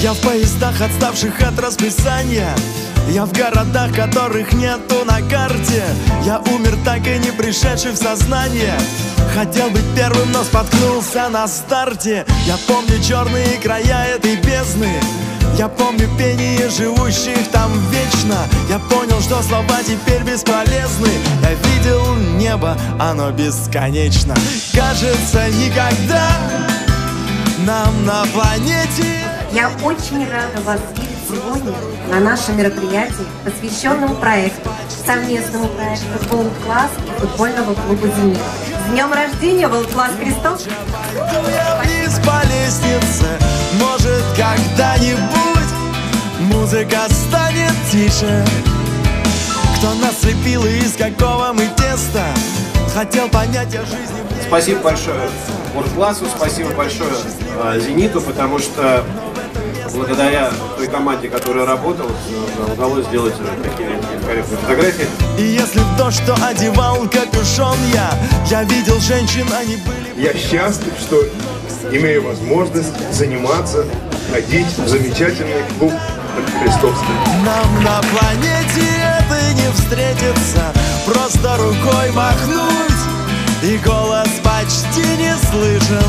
Я в поездах, отставших от расписания. Я в городах, которых нету на карте. Я умер, так и не пришедший в сознание. Хотел быть первым, но споткнулся на старте. Я помню черные края этой бездны. Я помню пение живущих там вечно. Я понял, что слова теперь бесполезны. Я видел небо, оно бесконечно. Кажется, никогда нам на планете Я очень рада вас видеть сегодня на нашем мероприятии, посвященном проекту, совместному проекту World Class и футбольного клуба «Зенит». С днем рождения, World Class Крестов! вниз по лестнице, может когда-нибудь музыка станет тише. Кто нас слепил и из какого мы теста, хотел понять о жизни. Спасибо большое Классу, спасибо большое э, Зениту, потому что благодаря той команде, которая работала, удалось сделать такие великолепные фотографии. И если то, что одевал капюшон я, я видел женщин, они были... Я счастлив, что имею возможность заниматься, ходить в замечательный клуб Крестовский. Нам на планете это не встретится, просто рукой махнуть, и голос почти не слышен.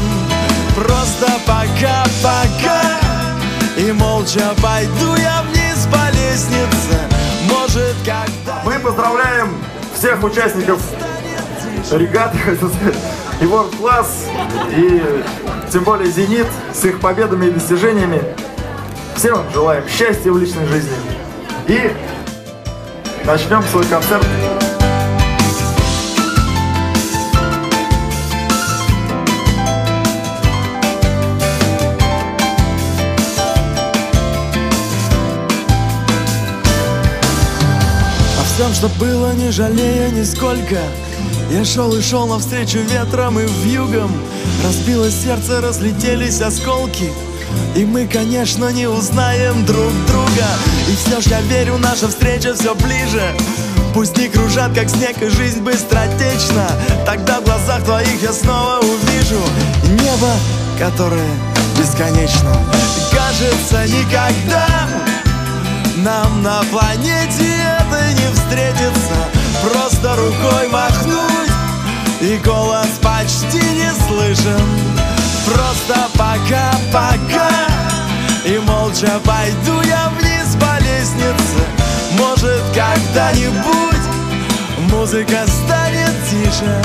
Просто пока-пока и молча пойду я вниз по лестнице Может когда Мы поздравляем всех участников регаты, хочу сказать, и World Class, и тем более Зенит с их победами и достижениями. Всем вам желаем счастья в личной жизни. И начнем свой концерт. Всем, что было, не жалея нисколько. Я шел и шел навстречу ветром и вьюгом Разбилось сердце, разлетелись осколки. И мы, конечно, не узнаем друг друга. И все ж я верю, наша встреча все ближе. Пусть не кружат, как снег, и жизнь быстротечна. Тогда в глазах твоих я снова увижу Небо, которое бесконечно. Кажется, никогда нам на планете встретится Просто рукой махнуть И голос почти не слышен. Просто пока-пока И молча пойду я вниз по лестнице. Может когда-нибудь Музыка станет тише